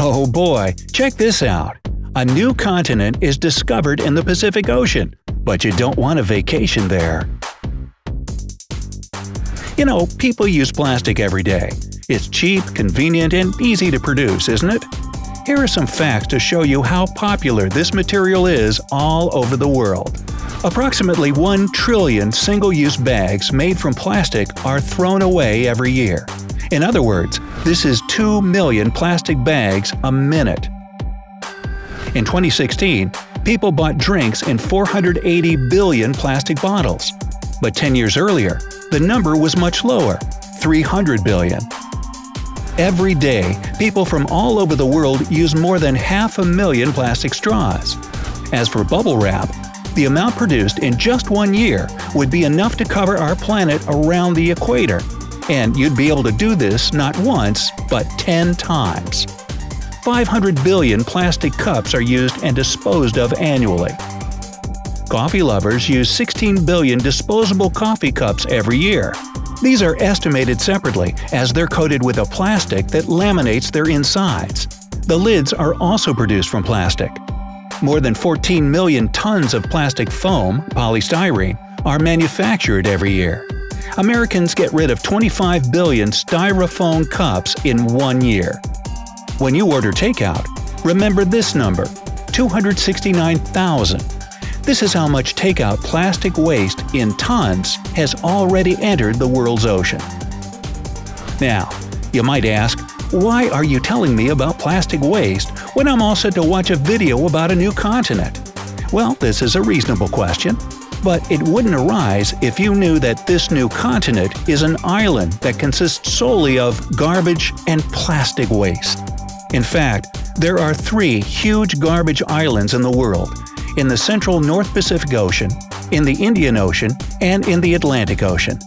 Oh boy, check this out. A new continent is discovered in the Pacific Ocean, but you don't want a vacation there. You know, people use plastic every day. It's cheap, convenient, and easy to produce, isn't it? Here are some facts to show you how popular this material is all over the world. Approximately 1 trillion single-use bags made from plastic are thrown away every year. In other words, this is 2 million plastic bags a minute. In 2016, people bought drinks in 480 billion plastic bottles. But 10 years earlier, the number was much lower 300 billion. Every day, people from all over the world use more than half a million plastic straws. As for bubble wrap, the amount produced in just one year would be enough to cover our planet around the equator. And you'd be able to do this not once, but 10 times. 500 billion plastic cups are used and disposed of annually. Coffee lovers use 16 billion disposable coffee cups every year. These are estimated separately, as they're coated with a plastic that laminates their insides. The lids are also produced from plastic. More than 14 million tons of plastic foam, polystyrene, are manufactured every year. Americans get rid of 25 billion styrofoam cups in one year. When you order takeout, remember this number 269,000. This is how much takeout plastic waste in tons has already entered the world's ocean. Now, you might ask, why are you telling me about plastic waste when I'm all set to watch a video about a new continent? Well, this is a reasonable question, but it wouldn't arise if you knew that this new continent is an island that consists solely of garbage and plastic waste. In fact, there are three huge garbage islands in the world in the central North Pacific Ocean, in the Indian Ocean, and in the Atlantic Ocean.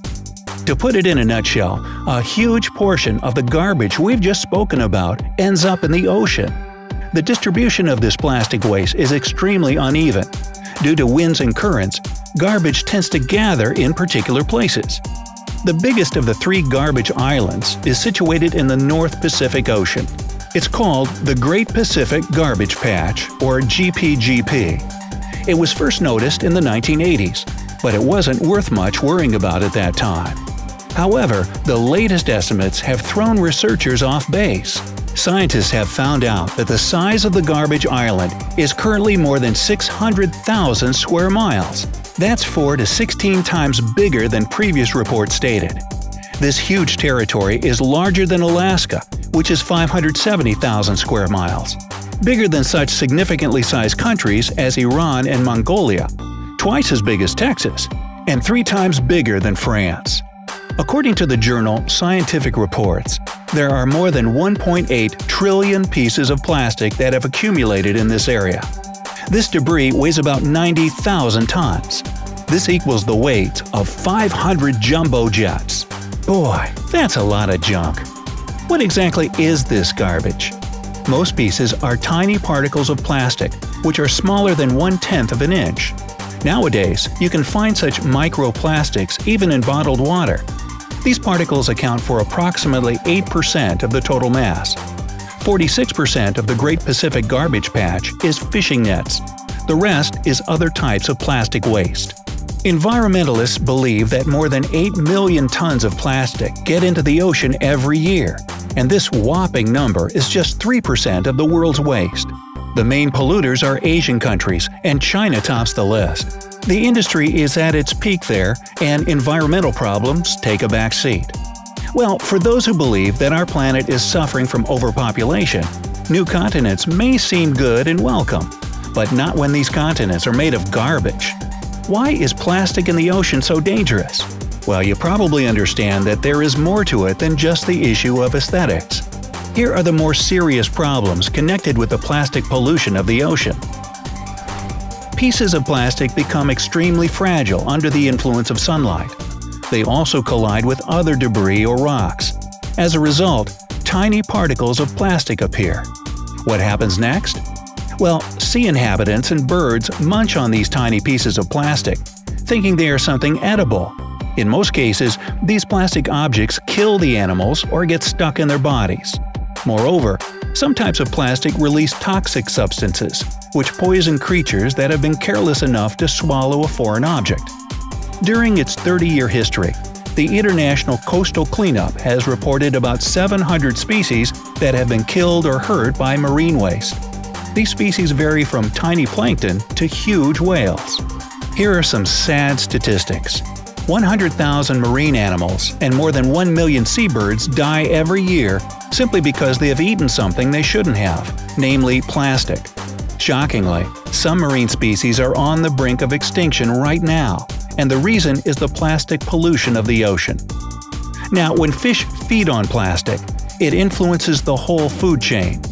To put it in a nutshell, a huge portion of the garbage we've just spoken about ends up in the ocean. The distribution of this plastic waste is extremely uneven. Due to winds and currents, garbage tends to gather in particular places. The biggest of the three garbage islands is situated in the North Pacific Ocean. It's called the Great Pacific Garbage Patch, or GPGP. It was first noticed in the 1980s, but it wasn't worth much worrying about at that time. However, the latest estimates have thrown researchers off base. Scientists have found out that the size of the garbage island is currently more than 600,000 square miles. That's 4 to 16 times bigger than previous reports stated. This huge territory is larger than Alaska, which is 570,000 square miles bigger than such significantly sized countries as Iran and Mongolia, twice as big as Texas, and three times bigger than France. According to the journal Scientific Reports, there are more than 1.8 trillion pieces of plastic that have accumulated in this area. This debris weighs about 90,000 tons. This equals the weight of 500 jumbo jets. Boy, that's a lot of junk. What exactly is this garbage? Most pieces are tiny particles of plastic, which are smaller than one-tenth of an inch. Nowadays, you can find such microplastics even in bottled water. These particles account for approximately 8% of the total mass. 46% of the Great Pacific Garbage Patch is fishing nets. The rest is other types of plastic waste. Environmentalists believe that more than 8 million tons of plastic get into the ocean every year, and this whopping number is just 3% of the world's waste. The main polluters are Asian countries, and China tops the list. The industry is at its peak there, and environmental problems take a back seat. Well, for those who believe that our planet is suffering from overpopulation, new continents may seem good and welcome, but not when these continents are made of garbage. Why is plastic in the ocean so dangerous? Well, you probably understand that there is more to it than just the issue of aesthetics. Here are the more serious problems connected with the plastic pollution of the ocean. Pieces of plastic become extremely fragile under the influence of sunlight. They also collide with other debris or rocks. As a result, tiny particles of plastic appear. What happens next? Well, sea inhabitants and birds munch on these tiny pieces of plastic, thinking they are something edible in most cases, these plastic objects kill the animals or get stuck in their bodies. Moreover, Some types of plastic release toxic substances, which poison creatures that have been careless enough to swallow a foreign object. During its 30-year history, the International Coastal Cleanup has reported about 700 species that have been killed or hurt by marine waste. These species vary from tiny plankton to huge whales. Here are some sad statistics. 100,000 marine animals and more than 1 million seabirds die every year simply because they have eaten something they shouldn't have, namely plastic. Shockingly, some marine species are on the brink of extinction right now, and the reason is the plastic pollution of the ocean. Now, when fish feed on plastic, it influences the whole food chain.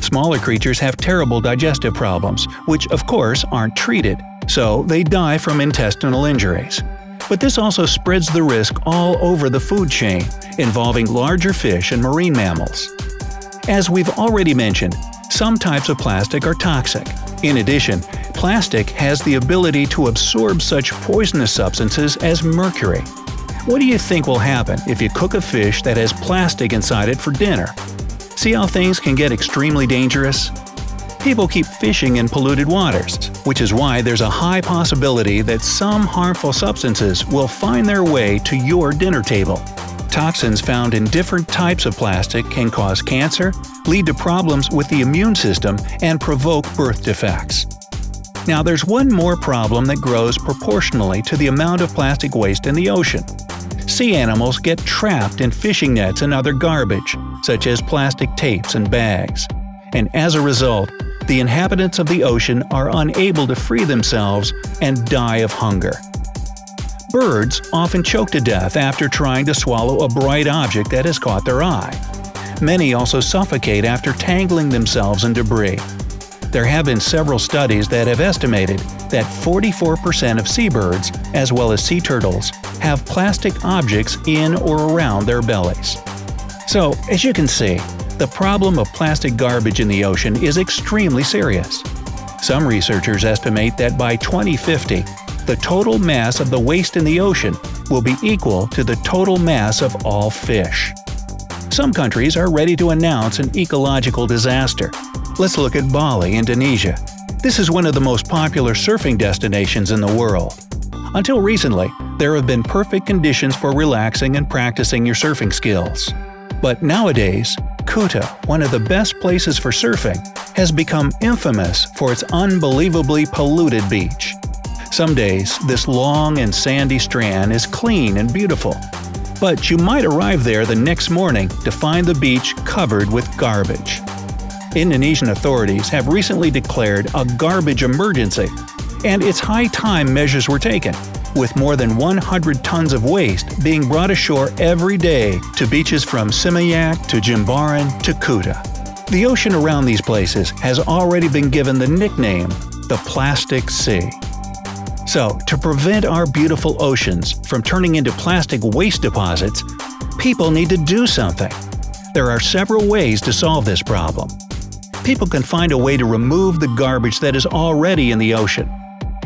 Smaller creatures have terrible digestive problems, which of course aren't treated, so they die from intestinal injuries. But this also spreads the risk all over the food chain, involving larger fish and marine mammals. As we've already mentioned, some types of plastic are toxic. In addition, plastic has the ability to absorb such poisonous substances as mercury. What do you think will happen if you cook a fish that has plastic inside it for dinner? See how things can get extremely dangerous? People keep fishing in polluted waters, which is why there's a high possibility that some harmful substances will find their way to your dinner table. Toxins found in different types of plastic can cause cancer, lead to problems with the immune system, and provoke birth defects. Now there's one more problem that grows proportionally to the amount of plastic waste in the ocean. Sea animals get trapped in fishing nets and other garbage, such as plastic tapes and bags. And as a result, the inhabitants of the ocean are unable to free themselves and die of hunger. Birds often choke to death after trying to swallow a bright object that has caught their eye. Many also suffocate after tangling themselves in debris. There have been several studies that have estimated that 44% of seabirds, as well as sea turtles, have plastic objects in or around their bellies. So, as you can see, the problem of plastic garbage in the ocean is extremely serious. Some researchers estimate that by 2050, the total mass of the waste in the ocean will be equal to the total mass of all fish. Some countries are ready to announce an ecological disaster. Let's look at Bali, Indonesia. This is one of the most popular surfing destinations in the world. Until recently, there have been perfect conditions for relaxing and practicing your surfing skills. But nowadays, Kuta, one of the best places for surfing, has become infamous for its unbelievably polluted beach. Some days, this long and sandy strand is clean and beautiful. But you might arrive there the next morning to find the beach covered with garbage. Indonesian authorities have recently declared a garbage emergency, and it's high time measures were taken with more than 100 tons of waste being brought ashore every day to beaches from Seminyak to Jimbaran to Kuta. The ocean around these places has already been given the nickname the Plastic Sea. So, to prevent our beautiful oceans from turning into plastic waste deposits, people need to do something. There are several ways to solve this problem. People can find a way to remove the garbage that is already in the ocean.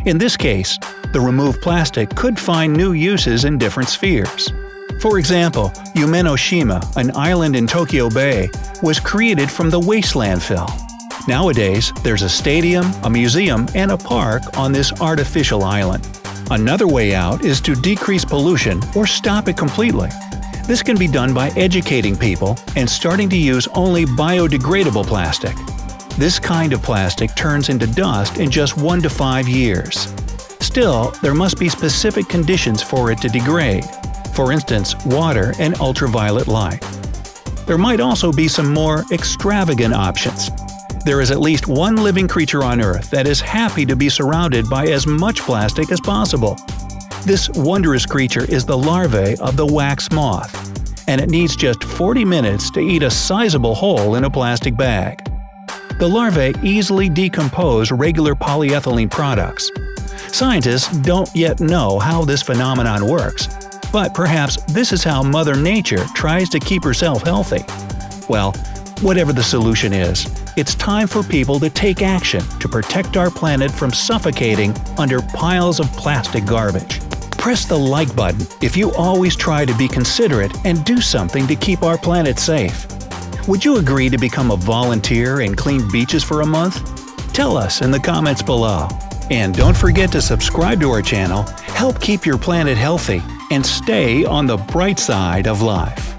In this case, the removed plastic could find new uses in different spheres. For example, Yumenoshima, an island in Tokyo Bay, was created from the waste landfill. Nowadays, there's a stadium, a museum, and a park on this artificial island. Another way out is to decrease pollution or stop it completely. This can be done by educating people and starting to use only biodegradable plastic. This kind of plastic turns into dust in just 1 to 5 years. Still, there must be specific conditions for it to degrade, for instance water and ultraviolet light. There might also be some more extravagant options. There is at least one living creature on Earth that is happy to be surrounded by as much plastic as possible. This wondrous creature is the larvae of the wax moth, and it needs just 40 minutes to eat a sizable hole in a plastic bag. The larvae easily decompose regular polyethylene products, Scientists don't yet know how this phenomenon works, but perhaps this is how Mother Nature tries to keep herself healthy. Well, whatever the solution is, it's time for people to take action to protect our planet from suffocating under piles of plastic garbage. Press the like button if you always try to be considerate and do something to keep our planet safe. Would you agree to become a volunteer and clean beaches for a month? Tell us in the comments below. And don't forget to subscribe to our channel, help keep your planet healthy, and stay on the bright side of life.